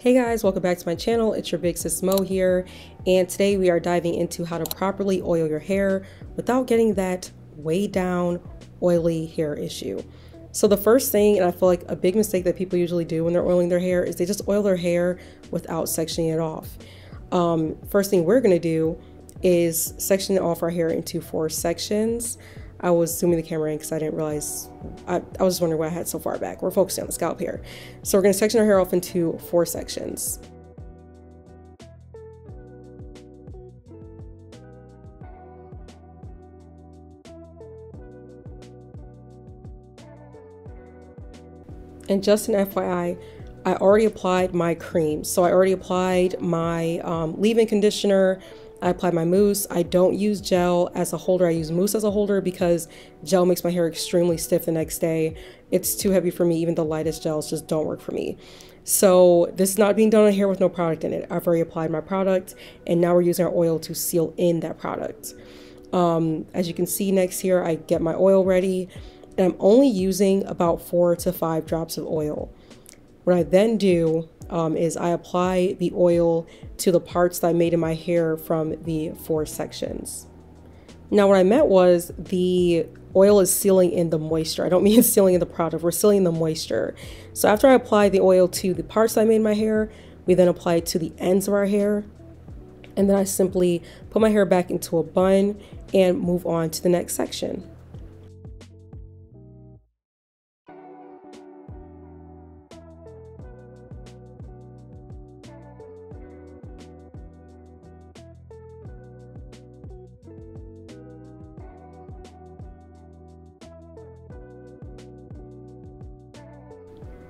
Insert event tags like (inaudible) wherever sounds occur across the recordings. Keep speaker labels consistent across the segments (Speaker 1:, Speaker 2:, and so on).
Speaker 1: Hey guys, welcome back to my channel. It's your big sis Mo here, and today we are diving into how to properly oil your hair without getting that way down oily hair issue. So the first thing, and I feel like a big mistake that people usually do when they're oiling their hair is they just oil their hair without sectioning it off. Um, first thing we're gonna do is section off our hair into four sections. I was zooming the camera in because I didn't realize, I, I was wondering why I had so far back. We're focusing on the scalp here. So we're gonna section our hair off into four sections. And just an FYI, I already applied my cream. So I already applied my um, leave-in conditioner, I apply my mousse. I don't use gel as a holder. I use mousse as a holder because gel makes my hair extremely stiff the next day. It's too heavy for me. Even the lightest gels just don't work for me. So this is not being done on hair with no product in it. I've already applied my product and now we're using our oil to seal in that product. Um, as you can see next here, I get my oil ready and I'm only using about four to five drops of oil. What I then do um, is I apply the oil to the parts that I made in my hair from the four sections. Now what I meant was the oil is sealing in the moisture. I don't (laughs) mean sealing in the product, we're sealing the moisture. So after I apply the oil to the parts I made in my hair, we then apply it to the ends of our hair. And then I simply put my hair back into a bun and move on to the next section.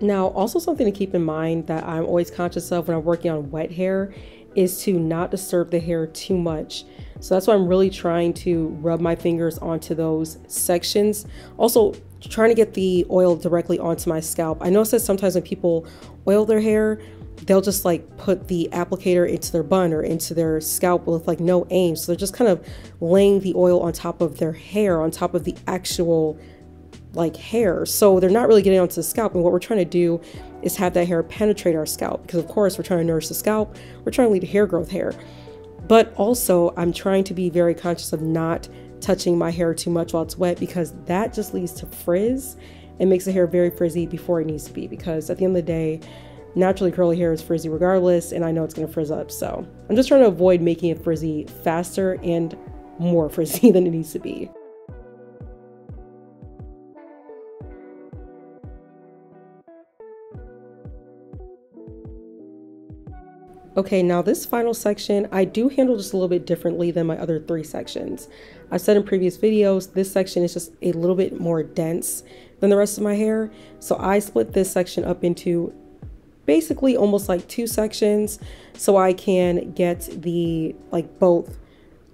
Speaker 1: Now, also something to keep in mind that I'm always conscious of when I'm working on wet hair is to not disturb the hair too much. So that's why I'm really trying to rub my fingers onto those sections. Also, trying to get the oil directly onto my scalp. I notice that sometimes when people oil their hair, they'll just like put the applicator into their bun or into their scalp with like no aim. So they're just kind of laying the oil on top of their hair, on top of the actual like hair. So they're not really getting onto the scalp. And what we're trying to do is have that hair penetrate our scalp because of course we're trying to nourish the scalp. We're trying to lead to hair growth hair. But also I'm trying to be very conscious of not touching my hair too much while it's wet because that just leads to frizz and makes the hair very frizzy before it needs to be because at the end of the day, naturally curly hair is frizzy regardless and I know it's going to frizz up. So I'm just trying to avoid making it frizzy faster and more (laughs) frizzy than it needs to be. Okay, now this final section, I do handle just a little bit differently than my other three sections. I've said in previous videos, this section is just a little bit more dense than the rest of my hair. So I split this section up into basically almost like two sections so I can get the like both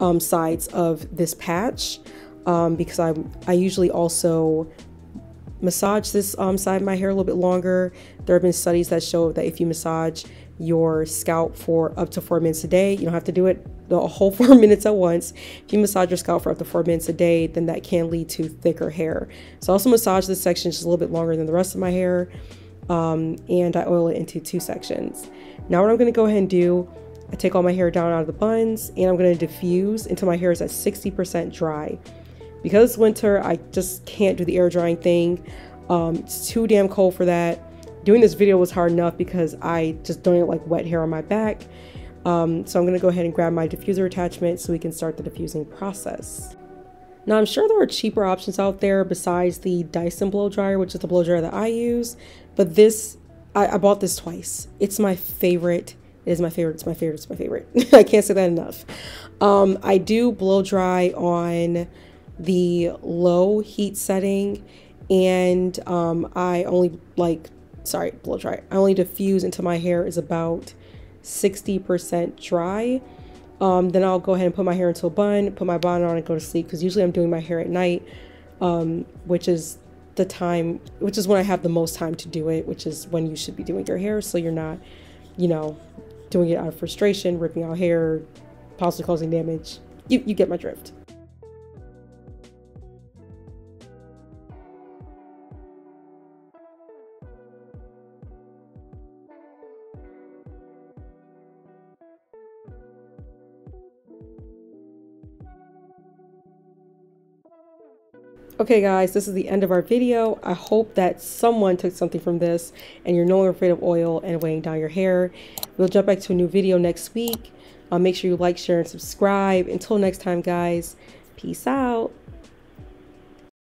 Speaker 1: um, sides of this patch um, because I, I usually also massage this um, side of my hair a little bit longer. There have been studies that show that if you massage your scalp for up to four minutes a day. You don't have to do it the whole (laughs) four minutes at once. If you massage your scalp for up to four minutes a day, then that can lead to thicker hair. So I also massage this section just a little bit longer than the rest of my hair. Um, and I oil it into two sections. Now what I'm going to go ahead and do, I take all my hair down out of the buns and I'm going to diffuse until my hair is at 60% dry. Because it's winter, I just can't do the air drying thing. Um, it's too damn cold for that doing this video was hard enough because I just don't like wet hair on my back. Um, so I'm going to go ahead and grab my diffuser attachment so we can start the diffusing process. Now I'm sure there are cheaper options out there besides the Dyson blow dryer, which is the blow dryer that I use. But this, I, I bought this twice. It's my favorite. It is my favorite. It's my favorite. It's my favorite. (laughs) I can't say that enough. Um, I do blow dry on the low heat setting and um, I only like sorry, blow dry. I only diffuse until my hair is about 60% dry. Um, then I'll go ahead and put my hair into a bun, put my bonnet on and go to sleep because usually I'm doing my hair at night, um, which is the time, which is when I have the most time to do it, which is when you should be doing your hair so you're not, you know, doing it out of frustration, ripping out hair, possibly causing damage. You, you get my drift. Okay guys, this is the end of our video. I hope that someone took something from this and you're no longer afraid of oil and weighing down your hair. We'll jump back to a new video next week. Uh, make sure you like, share, and subscribe. Until next time, guys, peace out.